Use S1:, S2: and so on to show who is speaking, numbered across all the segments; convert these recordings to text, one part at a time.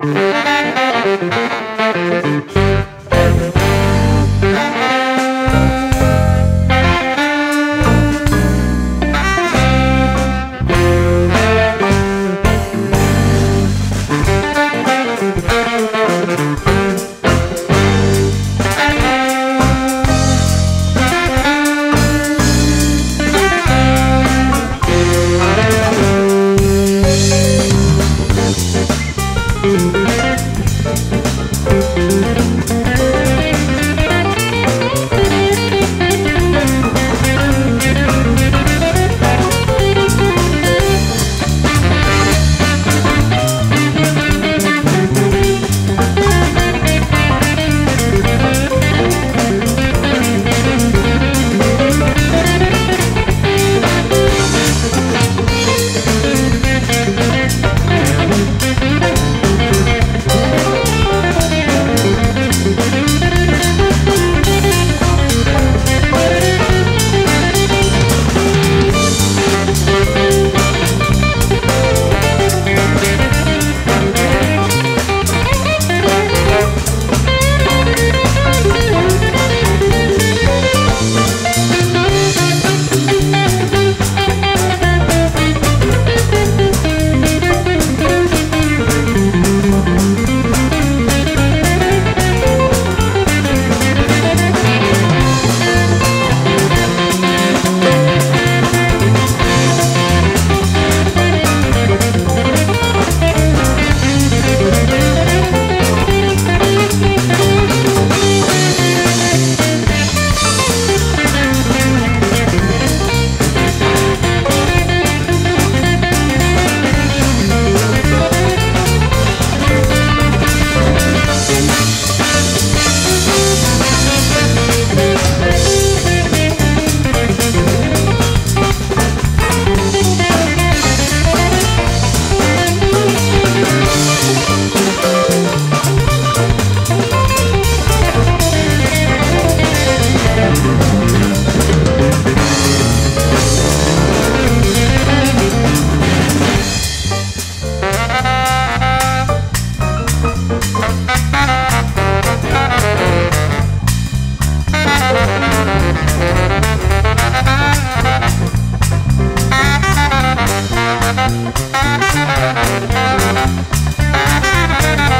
S1: Thank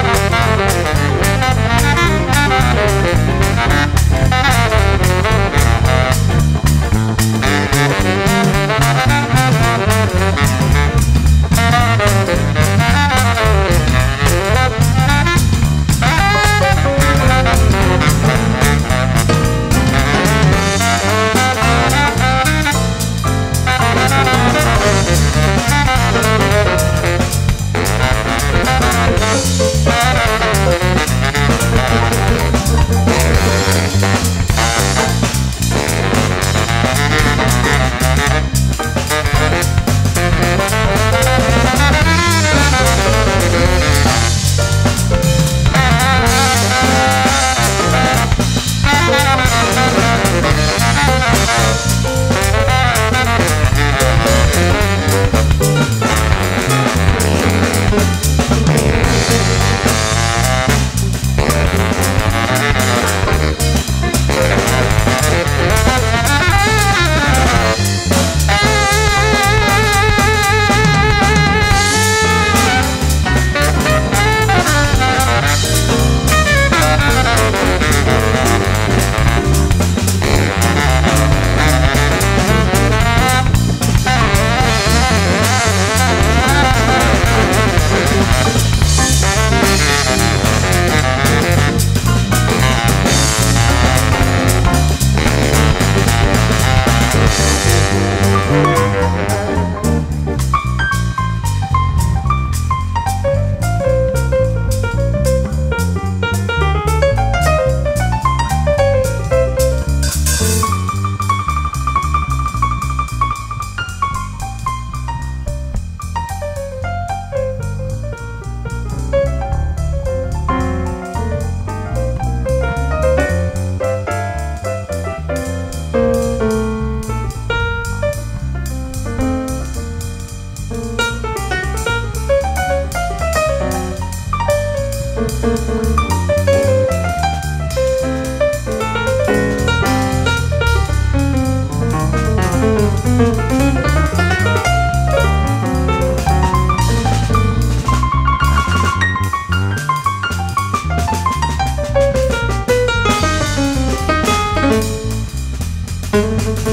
S1: Thank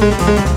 S1: Thank you.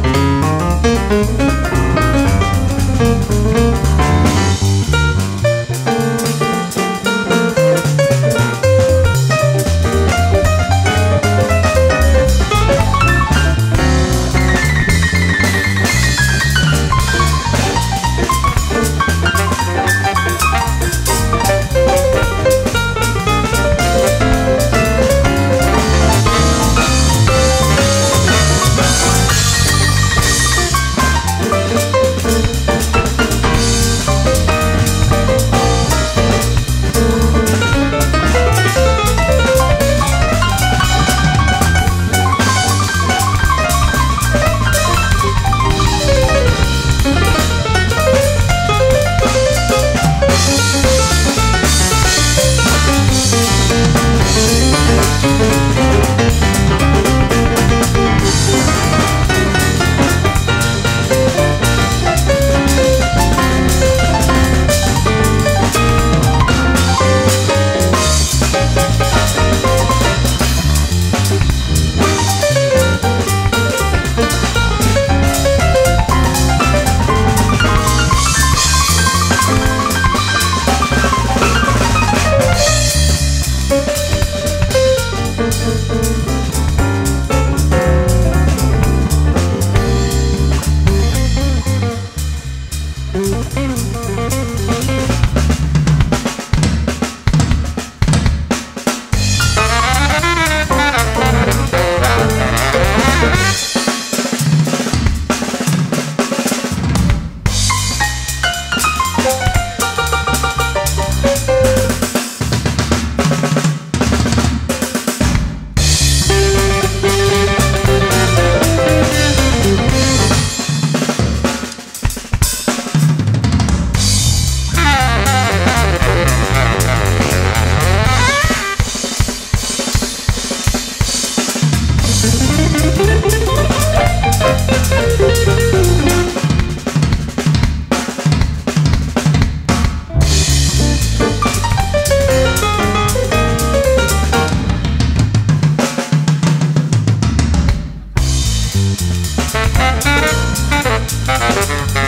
S1: Thank